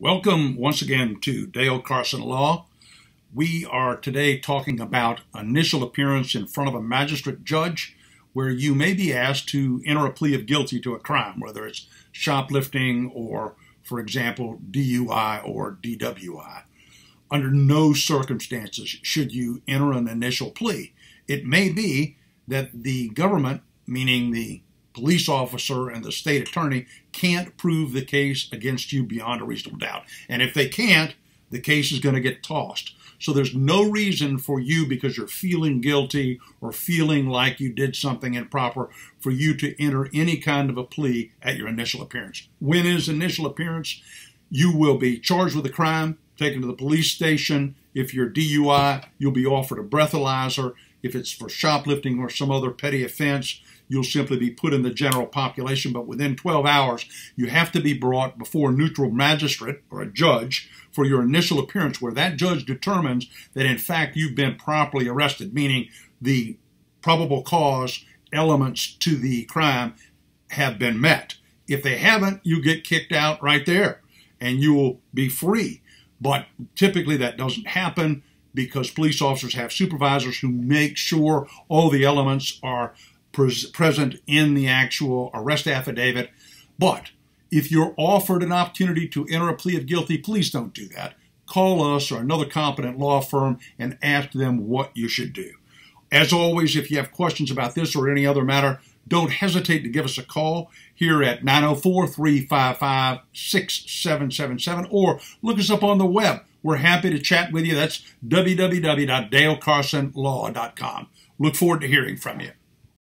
Welcome once again to Dale Carson Law. We are today talking about initial appearance in front of a magistrate judge where you may be asked to enter a plea of guilty to a crime, whether it's shoplifting or, for example, DUI or DWI. Under no circumstances should you enter an initial plea. It may be that the government, meaning the police officer and the state attorney can't prove the case against you beyond a reasonable doubt. And if they can't, the case is going to get tossed. So there's no reason for you, because you're feeling guilty or feeling like you did something improper, for you to enter any kind of a plea at your initial appearance. When is initial appearance? You will be charged with a crime, taken to the police station. If you're DUI, you'll be offered a breathalyzer. If it's for shoplifting or some other petty offense, you'll simply be put in the general population. But within 12 hours, you have to be brought before a neutral magistrate or a judge for your initial appearance, where that judge determines that in fact you've been properly arrested, meaning the probable cause elements to the crime have been met. If they haven't, you get kicked out right there and you will be free. But typically that doesn't happen because police officers have supervisors who make sure all the elements are pres- present in the actual arrest affidavit. But if you're offered an opportunity to enter a plea of guilty, please don't do that. Call us or another competent law firm and ask them what you should do. As always, if you have questions about this or any other matter, don't hesitate to give us a call here at 904 355 6777 or look us up on the web. We're happy to chat with you. That's www.dalecarsonlaw.com. Look forward to hearing from you.